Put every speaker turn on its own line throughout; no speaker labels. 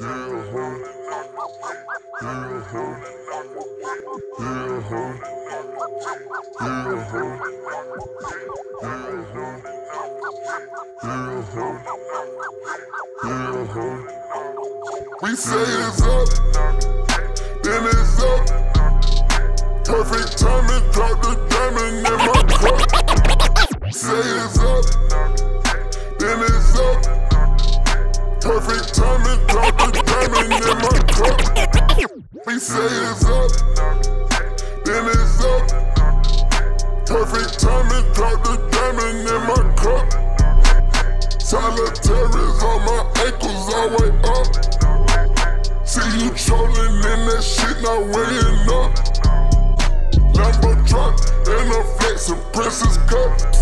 We say it's up, then it's up. Perfect timing, drop the diamond in my cup. Say it's up, up. He say it's up, then it's up. Perfect timing, drop the diamond in my cup. Solitaires on my ankles, all way up. See you trolling in that shit, not weighing up. Lambo truck, and a flex, and Princess cup.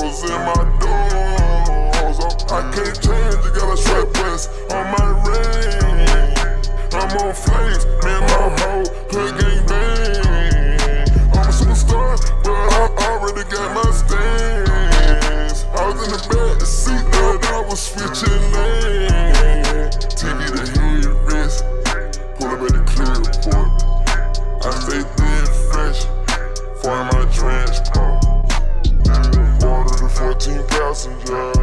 Hoes in my doors. I can't change, You got a strap west on my ring. I'm on flames, man, my whole hood gang passenger.